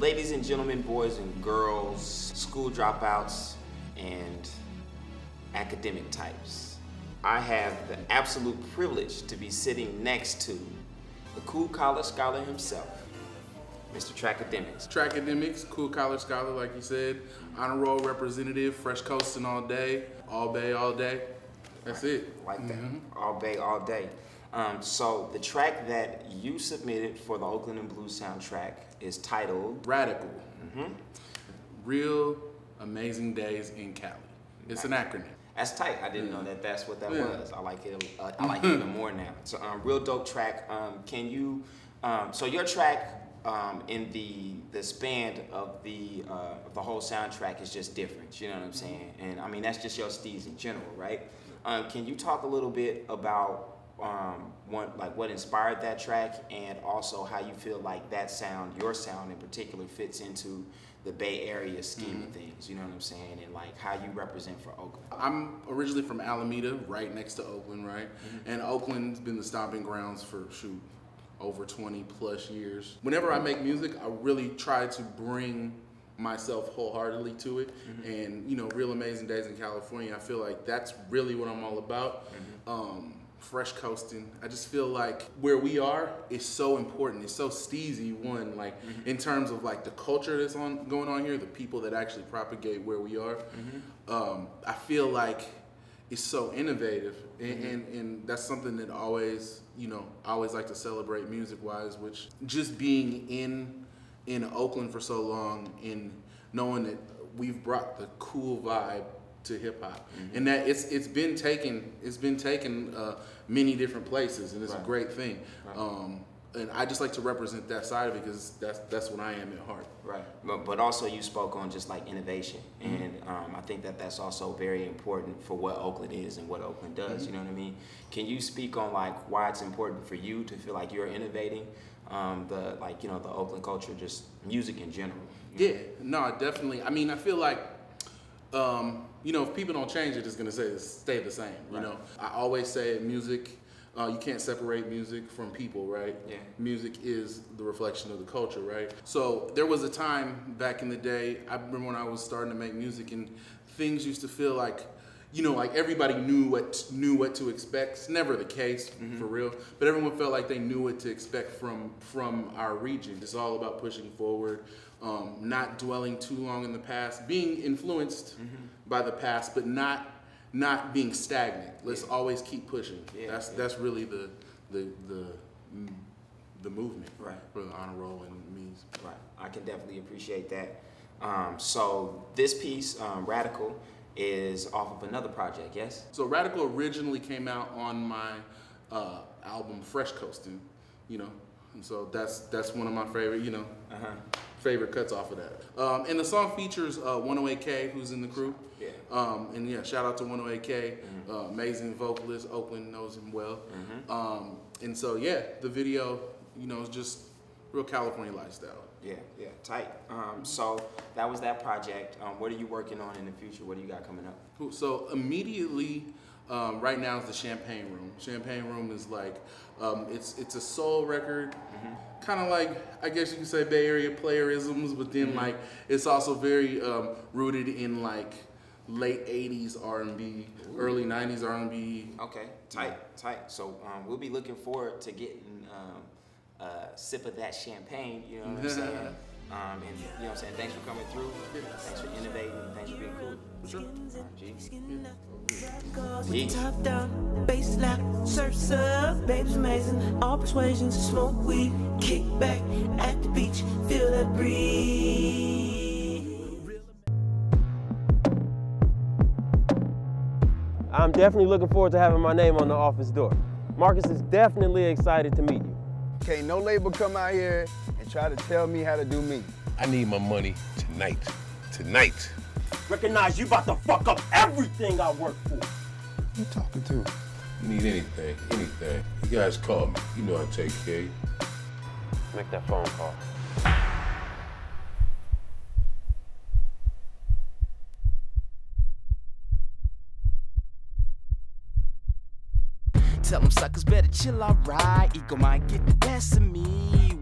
Ladies and gentlemen, boys and girls, school dropouts, and academic types, I have the absolute privilege to be sitting next to the cool college scholar himself, Mr. Trackademicks. Trackademicks, cool college scholar, like you said, honor roll representative, fresh coasting all day, all bay all day. That's it. Like that, mm-hmm. all day, all day. Um, so the track that you submitted for the Oakland in Blue soundtrack is titled Radical. Real amazing days in Cali. It's an acronym. That's tight. I didn't know that that's what that Yeah. was. I like it. Uh, I like it even more now. So, um, real dope track. Um, can you? Um, so your track um, in the the span of the uh, of the whole soundtrack is just different. You know what I'm saying? And I mean that's just your steez in general, right? Um, can you talk a little bit about um, what like what inspired that track, and also how you feel like that sound, your sound in particular, fits into the Bay Area scheme of things? You know what I'm saying? And like how you represent for Oakland. I'm originally from Alameda, right next to Oakland, right? Mm-hmm. And Oakland's been the stomping grounds for shoot over 20 plus years. Whenever I make music, I really try to bring myself wholeheartedly to it. Mm-hmm. And you know, Real Amazing Days in California, I feel like that's really what I'm all about. Mm-hmm. Um, fresh coasting. I just feel like where we are is so important. It's so steezy. One, like Mm-hmm. in terms of like the culture that's on going on here, the people that actually propagate where we are. Mm-hmm. Um, I feel like it's so innovative, and, and and that's something that always you know I always like to celebrate music wise. Which just being in in Oakland for so long and knowing that we've brought the cool vibe to hip hop, and that it's it's been taken it's been taken uh, many different places, and it's Right. a great thing. Um, and I just like to represent that side of it because that's that's what I am at heart. Right, but, but also you spoke on just like innovation, and um, I think that that's also very important for what Oakland is and what Oakland does. You know what I mean? Can you speak on like why it's important for you to feel like you're innovating um, the like you know the Oakland culture, just music in general? Yeah, no, definitely. I mean, I feel like, um, you know, if people don't change it, it's gonna say stay the same. You Right. know, I always say music, uh, you can't separate music from people, right? Yeah. Music is the reflection of the culture, right? So there was a time back in the day. I remember when I was starting to make music, and things used to feel like. You know, like everybody knew what knew what to expect. It's never the case for real, but everyone felt like they knew what to expect from from our region. It's all about pushing forward, um, not dwelling too long in the past, being influenced by the past, but not not being stagnant. Let's always keep pushing. Yeah, that's yeah. that's really the the the mm, the movement Right. for the honor roll and means. Right, I can definitely appreciate that. Um, so this piece, um, Radical, is off of another project. Yes. So Radical originally came out on my uh, album Fresh Coasting, you know, and so that's that's one of my favorite, you know, Uh-huh. favorite cuts off of that. Um, and the song features uh, 1-O.A.K., who's in the crew. Yeah. Um, and yeah, shout out to 1-O.A.K., uh, amazing vocalist. Oakland knows him well. Um, and so yeah, the video, you know, is just real California lifestyle. Yeah, yeah, tight. Um, so that was that project. Um, what are you working on in the future? What do you got coming up? Cool. So immediately, um, right now is the Champagne Room. Champagne Room is like, um, it's it's a soul record, kind of like I guess you could say Bay Area playerisms, but then like it's also very um, rooted in like late '80s R&B, early '90s R&B. Okay, tight, tight. So um, we'll be looking forward to getting um, sip of that champagne. You know what I'm saying? Um, and you know what I'm saying? Thanks for coming through. Thanks for innovating. Thanks for being cool. Sure. All right, G. With Peace. the top down, bass loud, surfs up, baby's amazing. All persuasions, smoke weed, kick back at the beach, feel that breeze. I'm definitely looking forward to having my name on the office door. Marcus is definitely excited to meet you. Can't no label come out here and try to tell me how to do me. I need my money tonight. Tonight. Recognize you about to fuck up everything I work for. Who You talking to? You need anything, anything. You guys call me. You know I take care of you. Make that phone call. Tell them suckers better chill, alright. Ego might get the best of me